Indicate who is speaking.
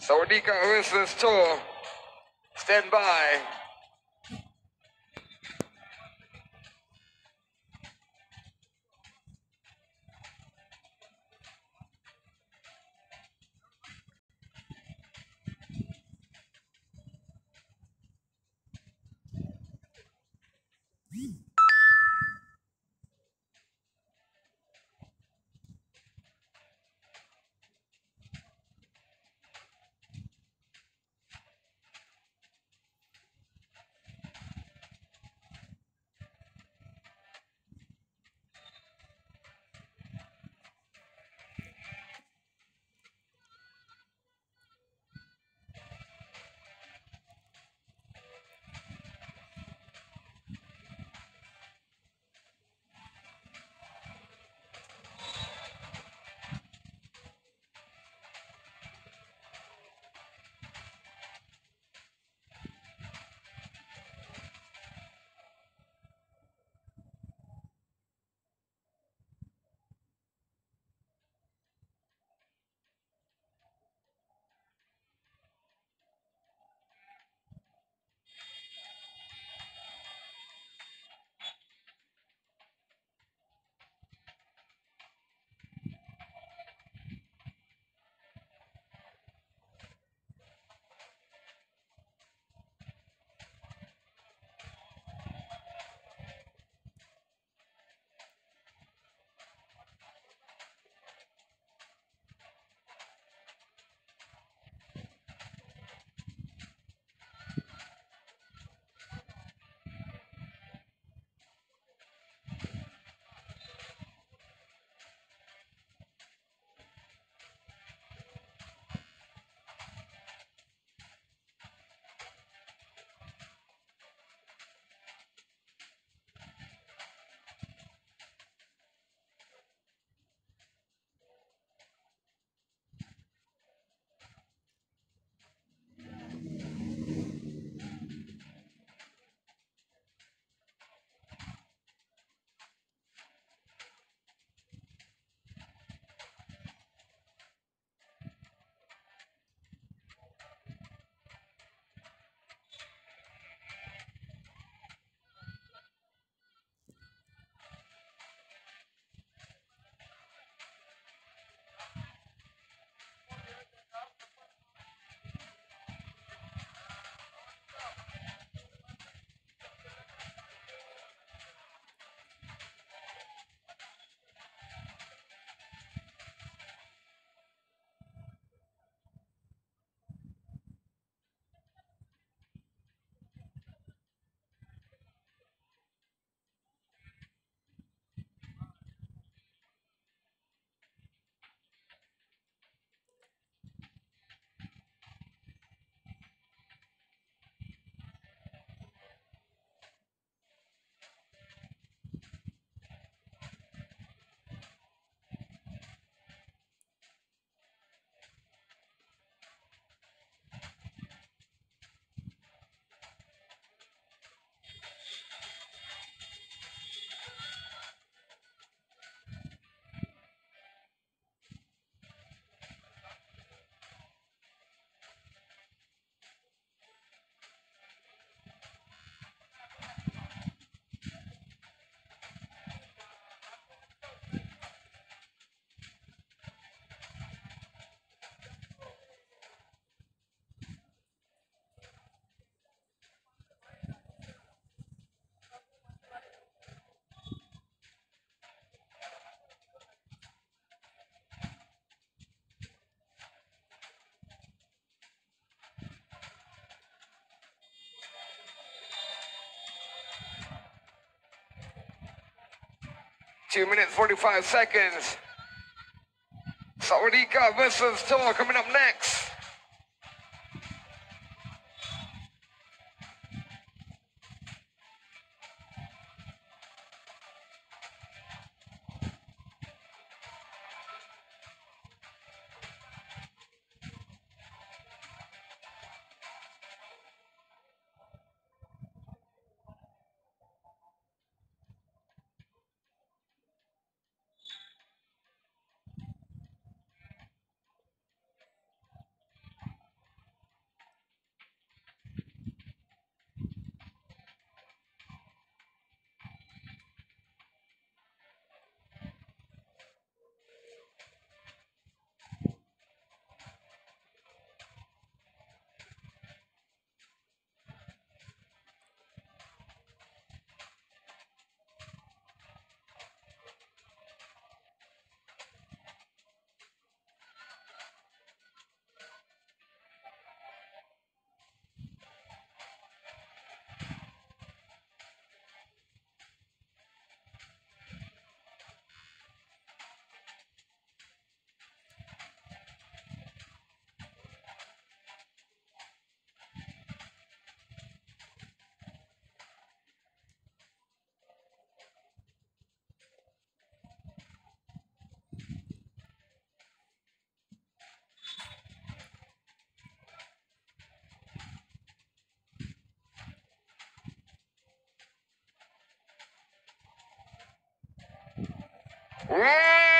Speaker 1: Sawadika this Tour. Stand by. Two minutes, 45 seconds. Sawadika versus Tour coming up next. Uh!